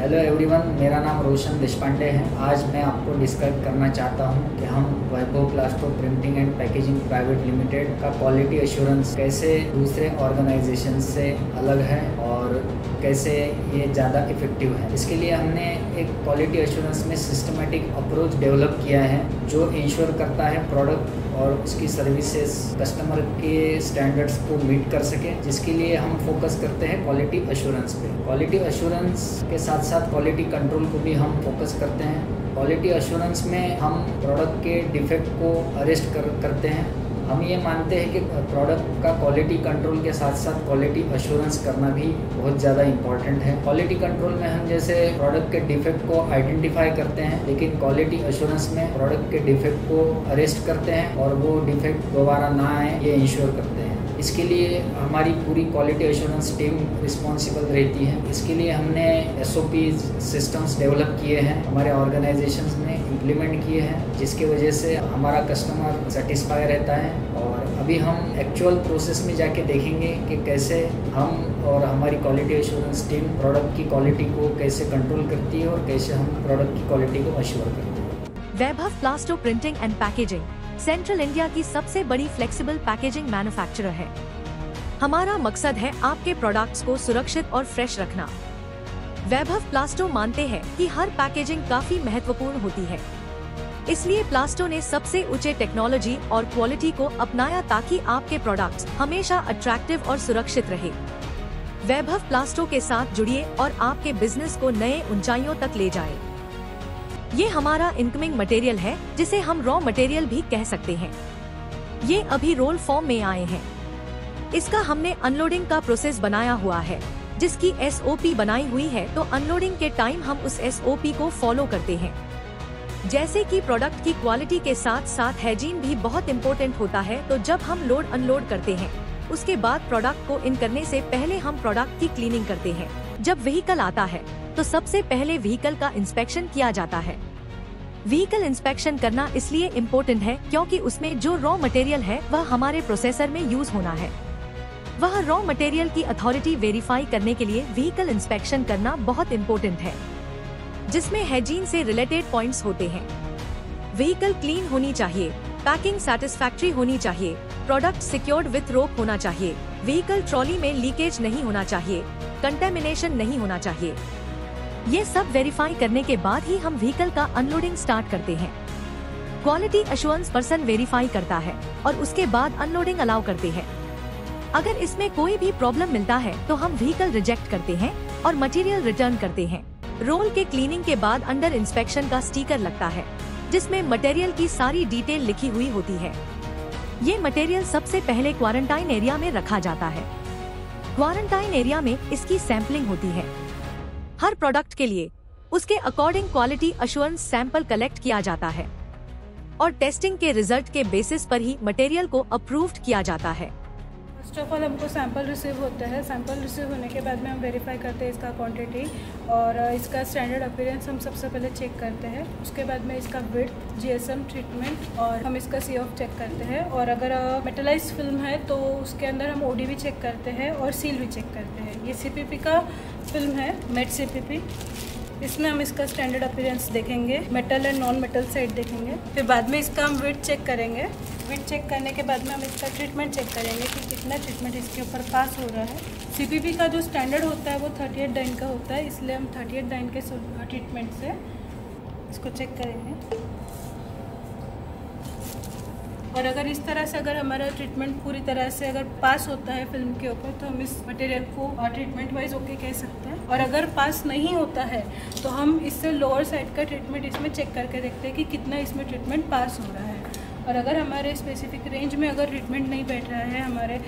Hello everyone मेरा नाम रोशन देशपांडे है। आज मैं आपको डिस्कस करना चाहता हूँ कि हम Vaibhav Plasto printing and packaging private limited का क्वालिटी एश्योरेंस कैसे दूसरे ऑर्गेनाइजेशन से अलग है और कैसे ये ज़्यादा इफ़ेक्टिव है। इसके लिए हमने एक क्वालिटी एश्योरेंस में सिस्टमेटिक अप्रोच डेवलप किया है, जो इंश्योर करता है प्रोडक्ट और उसकी सर्विसेज़ कस्टमर के स्टैंडर्ड्स को मीट कर सके, जिसके लिए हम फोकस करते हैं क्वालिटी एश्योरेंस पे। क्वालिटी एश्योरेंस के साथ साथ क्वालिटी कंट्रोल को भी हम फोकस करते हैं। क्वालिटी एश्योरेंस में हम प्रोडक्ट के डिफेक्ट को अरेस्ट कर, करते हैं। हम ये मानते हैं कि प्रोडक्ट का क्वालिटी कंट्रोल के साथ साथ क्वालिटी अश्योरेंस करना भी बहुत ज़्यादा इंपॉर्टेंट है। क्वालिटी कंट्रोल में हम जैसे प्रोडक्ट के डिफेक्ट को आइडेंटिफाई करते हैं, लेकिन क्वालिटी अश्योरेंस में प्रोडक्ट के डिफेक्ट को अरेस्ट करते हैं और वो डिफेक्ट दोबारा ना आए, ये इंश्योर करते हैं। इसके लिए हमारी पूरी क्वालिटी एश्योरेंस टीम रिस्पॉन्सिबल रहती है। इसके लिए हमने एसओपी सिस्टम्स डेवलप किए हैं। हमारे ऑर्गेनाइजेशन ने इम्प्लीमेंट किए हैं, जिसकी वजह से हमारा कस्टमर सेटिस्फाई रहता है। और अभी हम एक्चुअल प्रोसेस में जाके देखेंगे कि कैसे हम और हमारी क्वालिटी एश्योरेंस टीम प्रोडक्ट की क्वालिटी को कैसे कंट्रोल करती है और कैसे हम प्रोडक्ट की क्वालिटी को अश्योर करते हैं। Vaibhav Plasto printing and packaging central India की सबसे बड़ी फ्लेक्सिबल पैकेजिंग मैन्युफैक्चरर है। हमारा मकसद है आपके प्रोडक्ट्स को सुरक्षित और फ्रेश रखना। वैभव प्लास्टो मानते हैं कि हर पैकेजिंग काफ़ी महत्वपूर्ण होती है। इसलिए प्लास्टो ने सबसे ऊँचे टेक्नोलॉजी और क्वालिटी को अपनाया ताकि आपके प्रोडक्ट्स हमेशा अट्रैक्टिव और सुरक्षित रहे। वैभव प्लास्टो के साथ जुड़िए और आपके बिज़नेस को नए ऊंचाइयों तक ले जाए। ये हमारा इनकमिंग मटेरियल है, जिसे हम रॉ मटेरियल भी कह सकते हैं। ये अभी रोल फॉर्म में आए हैं। इसका हमने अनलोडिंग का प्रोसेस बनाया हुआ है। जिसकी एसओपी बनाई हुई है तो अनलोडिंग के टाइम हम उस एसओपी को फॉलो करते हैं। जैसे कि प्रोडक्ट की क्वालिटी के साथ साथ हैजीन भी बहुत इम्पोर्टेंट होता है तो जब हम लोड अनलोड करते हैं, उसके बाद प्रोडक्ट को इन करने से पहले हम प्रोडक्ट की क्लीनिंग करते हैं। जब व्हीकल आता है तो सबसे पहले व्हीकल का इंस्पेक्शन किया जाता है। व्हीकल इंस्पेक्शन करना इसलिए इम्पोर्टेंट है क्योंकि उसमें जो रॉ मटेरियल है, वह हमारे प्रोसेसर में यूज़ होना है। वह रॉ मटेरियल की अथॉरिटी वेरीफाई करने के लिए व्हीकल इंस्पेक्शन करना बहुत इम्पोर्टेंट है। जिसमें हाइजीन से रिलेटेड पॉइंट्स होते हैं। व्हीकल क्लीन होनी चाहिए पैकिंग सेटिस्फैक्ट्री होनी चाहिए प्रोडक्ट सिक्योर्ड विथ रोप होना चाहिए व्हीकल ट्रॉली में लीकेज नहीं होना चाहिए कंटेमिनेशन नहीं होना चाहिए। ये सब वेरीफाई करने के बाद ही हम व्हीकल का अनलोडिंग स्टार्ट करते हैं। क्वालिटी अश्योरेंस पर्सन वेरीफाई करता है और उसके बाद अनलोडिंग अलाउ करते हैं। अगर इसमें कोई भी प्रॉब्लम मिलता है तो हम व्हीकल रिजेक्ट करते हैं और मटेरियल रिटर्न करते हैं। रोल के क्लीनिंग के बाद अंडर इंस्पेक्शन का स्टीकर लगता है, जिसमें मटेरियल की सारी डिटेल लिखी हुई होती है। ये मटेरियल सबसे पहले क्वारंटाइन एरिया में रखा जाता है। क्वारंटाइन एरिया में इसकी सैंपलिंग होती है। हर प्रोडक्ट के लिए उसके according quality assurance sample collect किया जाता है और टेस्टिंग के रिज़ल्ट के बेसिस पर ही मटेरियल को अप्रूव्ड किया जाता है। फ़र्स्ट ऑफ़ ऑल हमको सैंपल रिसीव होता है। सैंपल रिसीव होने के बाद में हम वेरीफाई करते हैं इसका क्वांटिटी और इसका स्टैंडर्ड अपीरेंस हम सबसे पहले चेक करते हैं। उसके बाद में इसका विथ जीएसएम ट्रीटमेंट और हम इसका सी ऑफ़ चेक करते हैं। और अगर मेटलाइज फ़िल्म है तो उसके अंदर हम ओडी भी चेक करते हैं और सील भी चेक करते हैं। ये सीपीपी का फ़िल्म है मेट सी इसमें हम इसका स्टैंडर्ड अपीरेंस देखेंगे metal and non metal side देखेंगे। फिर बाद में इसका हम वेट चेक करेंगे। वेट चेक करने के बाद में हम इसका ट्रीटमेंट चेक करेंगे कि कितना ट्रीटमेंट इसके ऊपर पास हो रहा है। सीपीपी का जो स्टैंडर्ड होता है वो थर्टी एट डाइन का होता है, इसलिए हम थर्टी एट डाइन के ट्रीटमेंट से इसको चेक करेंगे। और अगर इस तरह से अगर हमारा ट्रीटमेंट पूरी तरह से अगर पास होता है फ़िल्म के ऊपर तो हम इस मटेरियल को ट्रीटमेंट वाइज ओके कह सकते हैं। और अगर पास नहीं होता है तो हम इससे लोअर साइड का ट्रीटमेंट इसमें चेक करके देखते हैं कि कितना इसमें ट्रीटमेंट पास हो रहा है। और अगर हमारे स्पेसिफिक रेंज में अगर ट्रीटमेंट नहीं बैठ रहा है, हमारे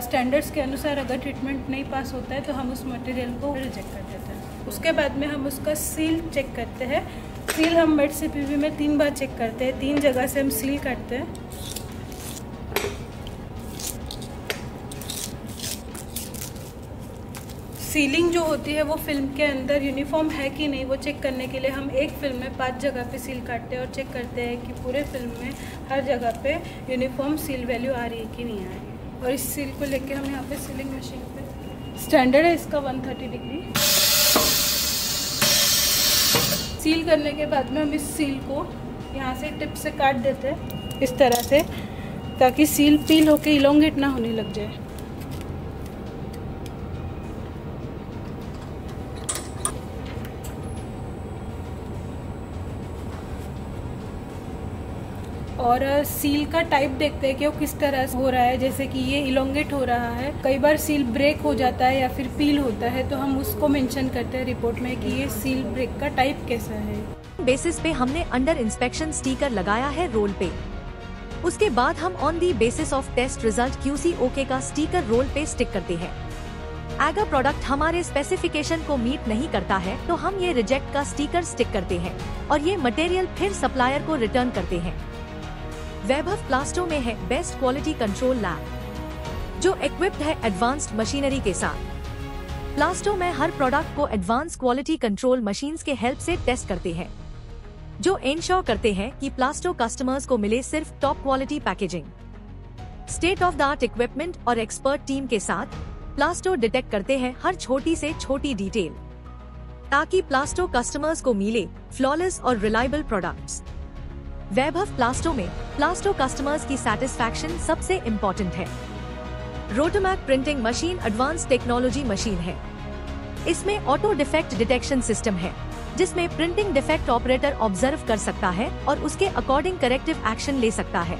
स्टैंडर्ड्स के अनुसार अगर ट्रीटमेंट नहीं पास होता है तो हम उस मटेरियल को रिजेक्ट कर देते हैं। उसके बाद में हम उसका सील चेक करते हैं। सील हम मेड सी में तीन बार चेक करते हैं। तीन जगह से हम सील करते हैं। सीलिंग जो होती है वो फ़िल्म के अंदर यूनिफॉर्म है कि नहीं, वो चेक करने के लिए हम एक फ़िल्म में पाँच जगह पे सील काटते हैं और चेक करते हैं कि पूरे फ़िल्म में हर जगह पे यूनिफॉर्म सील वैल्यू आ रही है कि नहीं आ रही और इस सील को लेके हम यहाँ पे सीलिंग मशीन पे स्टैंडर्ड है, इसका 130 डिग्री सील करने के बाद में हम इस सील को यहाँ से टिप से काट देते हैं, इस तरह से, ताकि सील पील होके इलोंगेट ना होने लग जाए। और सील का टाइप देखते हैं कि वो किस तरह हो रहा है। जैसे कि ये इलोंगेट हो रहा है। कई बार सील ब्रेक हो जाता है या फिर पील होता है तो हम उसको मेंशन करते हैं रिपोर्ट में कि ये सील ब्रेक का टाइप कैसा है। बेसिस पे हमने अंडर इंस्पेक्शन स्टीकर लगाया है रोल पे। उसके बाद हम on the basis of test result QC okay का स्टीकर रोल पे स्टिक करते हैं। एगर प्रोडक्ट हमारे स्पेसिफिकेशन को मीट नहीं करता है तो हम ये रिजेक्ट का स्टिकर स्टिक करते हैं और ये मटेरियल फिर सप्लायर को रिटर्न करते हैं। वैभव प्लास्टो में है बेस्ट क्वालिटी कंट्रोल लैब, जो इक्विप्ड है एडवांस्ड मशीनरी के साथ। प्लास्टो में हर प्रोडक्ट को एडवांस क्वालिटी कंट्रोल मशीन के हेल्प से टेस्ट करते हैं, जो इंश्योर करते हैं कि प्लास्टो कस्टमर्स को मिले सिर्फ़ top quality packaging state of the art equipment और एक्सपर्ट टीम के साथ प्लास्टो डिटेक्ट करते हैं हर छोटी से छोटी डिटेल ताकि प्लास्टो कस्टमर्स को मिले फ्लॉलेस और रिलायबल प्रोडक्ट्स वैभव प्लास्टो में प्लास्टो कस्टमर्स की सेटिस्फैक्शन सबसे इम्पोर्टेंट है। Rotomac printing machine advance technology machine है। इसमें ऑटो डिफेक्ट डिटेक्शन सिस्टम है, जिसमें प्रिंटिंग डिफेक्ट ऑपरेटर ऑब्ज़र्व कर सकता है और उसके अकॉर्डिंग करेक्टिव एक्शन ले सकता है।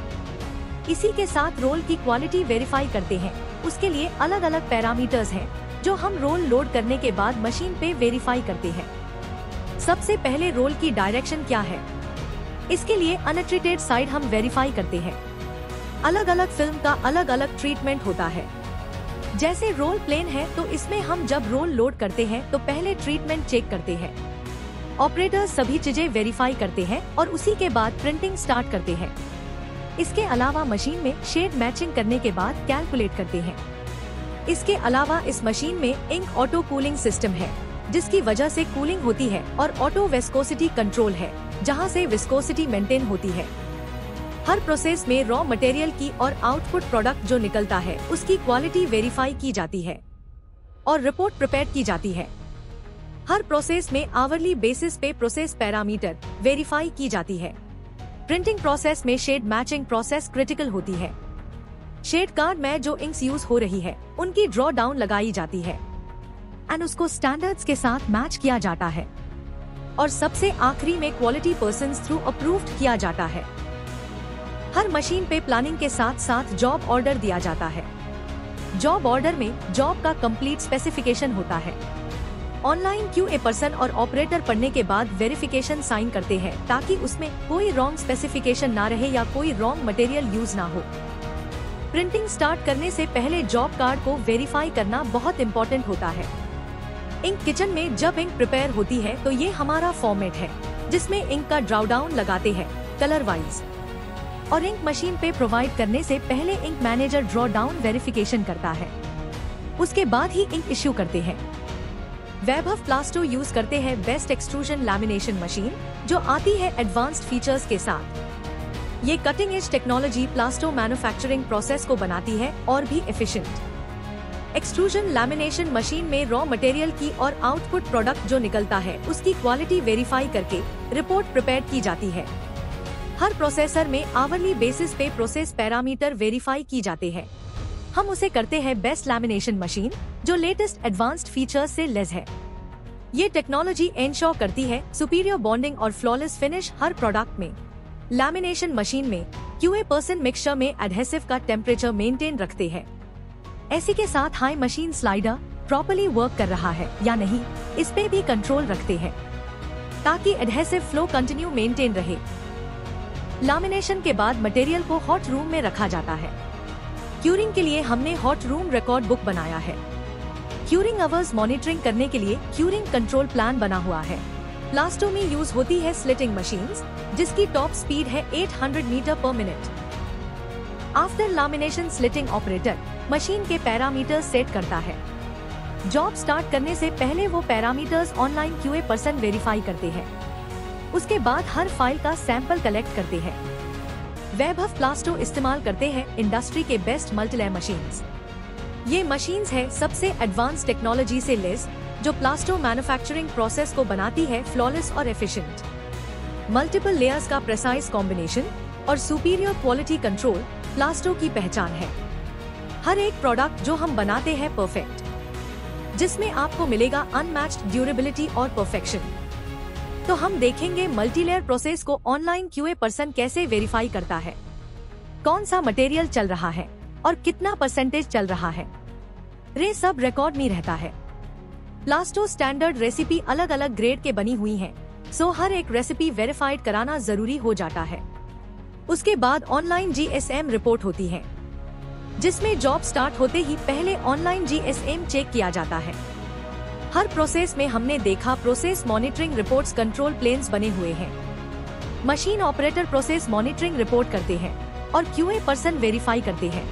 इसी के साथ रोल की क्वालिटी वेरीफाई करते हैं। उसके लिए अलग अलग पैरामीटर्स हैं, जो हम रोल लोड करने के बाद मशीन पे वेरीफाई करते हैं। सबसे पहले रोल की डायरेक्शन क्या है? इसके लिए अनट्रीटेड साइड हम वेरीफाई करते हैं। अलग अलग फ़िल्म का अलग अलग ट्रीटमेंट होता है। जैसे रोल प्लेन है तो इसमें हम जब रोल लोड करते हैं तो पहले ट्रीटमेंट चेक करते हैं। ऑपरेटर सभी चीज़ें वेरीफाई करते हैं और उसी के बाद प्रिंटिंग स्टार्ट करते हैं। इसके अलावा मशीन में शेड मैचिंग करने के बाद कैलकुलेट करते हैं। इसके अलावा इस मशीन में इंक ऑटो कूलिंग सिस्टम है। जिसकी वजह से कूलिंग होती है और ऑटो वेस्कोसिटी कंट्रोल है, जहाँ से विस्कोसिटी मेंटेन होती है। हर प्रोसेस में रॉ मटेरियल की और आउटपुट प्रोडक्ट जो निकलता है, उसकी क्वालिटी वेरीफाई की जाती है और रिपोर्ट प्रिपेयर की जाती है। हर प्रोसेस में आवरली बेसिस पे प्रोसेस पैरामीटर वेरीफाई की जाती है। प्रिंटिंग प्रोसेस में शेड मैचिंग प्रोसेस क्रिटिकल होती है। शेड कार्ड में जो इंक्स यूज़ हो रही है, उनकी ड्रॉ डाउन लगाई जाती है। एंड उसको स्टैंडर्ड्स के साथ मैच किया जाता है और सबसे आखिरी में क्वालिटी पर्सन थ्रू अप्रूव्ड किया जाता है हर मशीन पे प्लानिंग के साथ साथ जॉब ऑर्डर दिया जाता है जॉब ऑर्डर में जॉब का कंप्लीट स्पेसिफिकेशन होता है ऑनलाइन क्यू ए पर्सन और ऑपरेटर पढ़ने के बाद वेरिफिकेशन साइन करते हैं ताकि उसमें कोई रॉन्ग स्पेसिफिकेशन ना रहे या कोई रॉन्ग मटेरियल यूज़ ना हो प्रिंटिंग स्टार्ट करने से पहले जॉब कार्ड को वेरीफाई करना बहुत इम्पोर्टेंट होता है इंक किचन में जब इंक प्रिपेयर होती है तो ये हमारा फॉर्मेट है, जिसमें इंक का ड्राउ डाउन लगाते हैं कलर वाइज और इंक मशीन पे प्रोवाइड करने से पहले ink manager draw down verification करता है। उसके बाद ही इंक इश्यू करते हैं। वैभव प्लास्टो यूज़ करते हैं बेस्ट एक्सट्रूजन लैमिनेशन मशीन जो आती है एडवांस्ड फीचर्स के साथ। ये cutting edge technology Plasto manufacturing process को बनाती है और भी एफिशिएंट एक्सट्रूजन लैमिनेशन मशीन में रॉ मटेरियल की और आउटपुट प्रोडक्ट जो निकलता है, उसकी क्वालिटी वेरीफाई करके रिपोर्ट प्रिपेयर की जाती है। हर प्रोसेसर में आवरली बेसिस पे प्रोसेस पैरामीटर वेरीफाई की जाते हैं। हम उसे करते हैं बेस्ट लैमिनेशन मशीन जो लेटेस्ट एडवांस्ड फीचर्स से लेस है। ये टेक्नोलॉजी एंश्योर करती है सुपीरियर बॉन्डिंग और फ्लॉलेस फिनिश हर प्रोडक्ट में। लैमिनेशन मशीन में क्यूए पर्सन मिक्सचर में एडहेसिव का टेम्परेचर मेंटेन रखते हैं। ऐसी के साथ high machine slider properly work कर रहा है, या नहीं, इस पे भी कंट्रोल रखते हैं। ताकि एडहेसिव फ्लो कंटिन्यू मेंटेन रहे। लामिनेशन के बाद मटेरियल को हॉट रूम में रखा जाता है। क्यूरिंग के लिए हमने हॉट रूम रिकॉर्ड बुक बनाया है। क्यूरिंग अवर्स मॉनिटरिंग करने के लिए क्यूरिंग कंट्रोल प्लान बना हुआ है। प्लास्टो में यूज़ होती है स्लिटिंग मशीन्स जिसकी टॉप स्पीड है 800 मीटर पर minute after lamination slitting operator machine के पैरामीटर्स सेट करता है। जॉब स्टार्ट करने से पहले वो parameters online QA person verify करते हैं। उसके बाद हर फ़ाइल का सैंपल कलेक्ट करते हैं। वैभव प्लास्टो इस्तेमाल करते हैं इंडस्ट्री के बेस्ट मल्टीलय मशीन्स। ये मशीन्स है सबसे एडवांस टेक्नोलॉजी से लेस जो प्लास्टो मैन्युफैक्चरिंग प्रोसेस को बनाती है फ्लॉलेस और एफिशिएंट मल्टीपल लेयर्स का प्रेसाइज कॉम्बिनेशन और सुपीरियर क्वालिटी कंट्रोल प्लास्टो की पहचान है। हर एक प्रोडक्ट जो हम बनाते हैं परफेक्ट जिसमें आपको मिलेगा अनमैच्ड ड्यूरेबिलिटी और परफेक्शन तो हम देखेंगे मल्टीलेयर प्रोसेस को ऑनलाइन क्यूए पर्सन कैसे वेरीफाई करता है। कौन सा मटेरियल चल रहा है और कितना परसेंटेज चल रहा है। रे सब रिकॉर्ड में रहता है। प्लास्टो स्टैंडर्ड रेसिपी अलग अलग ग्रेड के बनी हुई है सो हर एक रेसिपी वेरीफाइड कराना ज़रूरी हो जाता है। उसके बाद ऑनलाइन जीएसएम रिपोर्ट होती है। जिसमें जॉब स्टार्ट होते ही पहले ऑनलाइन जीएसएम चेक किया जाता है। हर प्रोसेस में हमने देखा process monitoring reports control plans बने हुए हैं। Machine operator process monitoring report करते हैं और क्यूए पर्सन वेरीफाई करते हैं।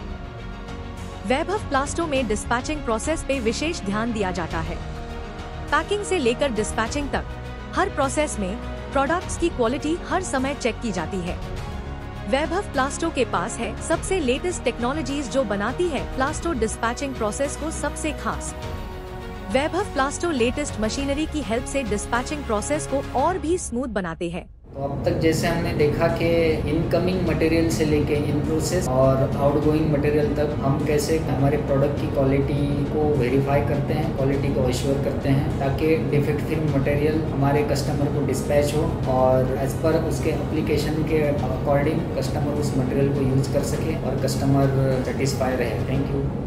वैभव प्लास्टो में डिस्पैचिंग प्रोसेस पे विशेष ध्यान दिया जाता है। पैकिंग से लेकर डिस्पैचिंग तक, हर प्रोसेस में प्रोडक्ट्स की क्वालिटी हर समय चेक की जाती है। वैभव प्लास्टो के पास है सबसे लेटेस्ट टेक्नोलॉजीज़ जो बनाती है प्लास्टो डिस्पैचिंग प्रोसेस को सबसे खास। वैभव प्लास्टो लेटेस्ट मशीनरी की हेल्प से डिस्पैचिंग प्रोसेस को और भी स्मूथ बनाते हैं। तो अब तक जैसे हमने देखा कि इनकमिंग मटेरियल से लेके इन प्रोसेस और आउटगोइंग मटेरियल तक हम कैसे हमारे प्रोडक्ट की क्वालिटी को वेरीफाई करते हैं क्वालिटी को एश्योर करते हैं, ताकि डिफेक्ट मटेरियल हमारे कस्टमर को डिस्पैच हो और एज पर उसके एप्लीकेशन के अकॉर्डिंग कस्टमर उस मटेरियल को यूज़ कर सके और कस्टमर सेटिस्फाई रहे। Thank you